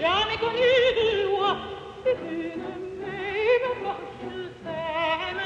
jamais connu de loi. Si tu ne m'aimes pas, je t'aime.